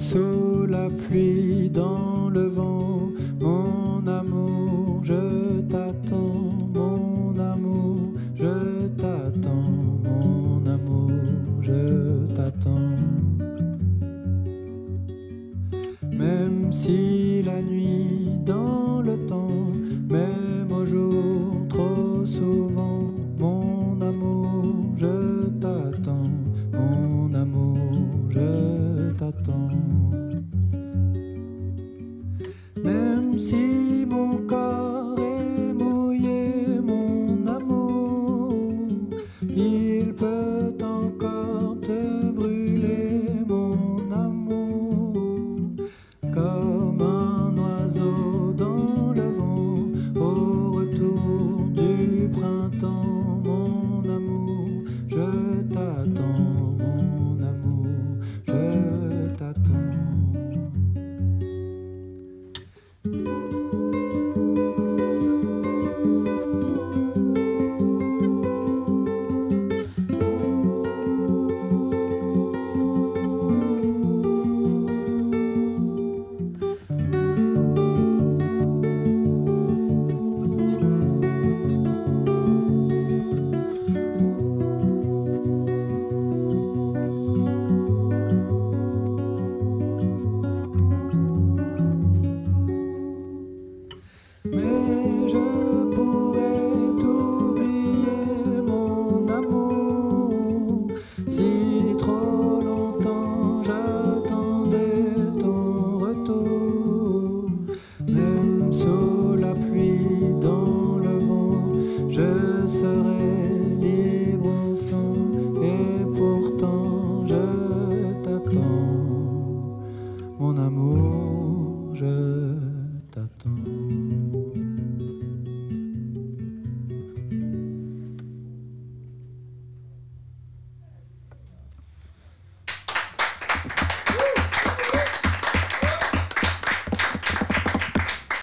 sous la pluie, dans le vent, mon amour, je t'attends, mon amour, je t'attends, mon amour, je t'attends. Même si la nuit dans Même si mon corps est mouillé, mon amour, il peut je serai libre enfin, et pourtant je t'attends, mon amour, je t'attends.